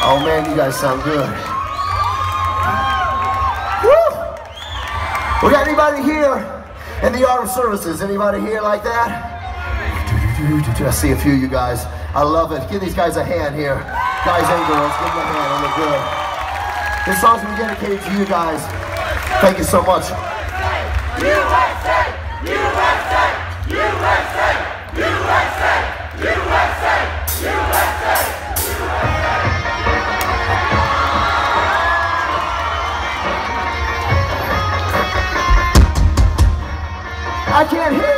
Oh man, you guys sound good. Woo! We got anybody here in the armed services? Anybody here like that? I see a few of you guys. I love it. Give these guys a hand here. Guys and girls, give them a hand. They look good. This song's been dedicated to you guys. Thank you so much. USA! USA! USA! USA! USA! I can't hear.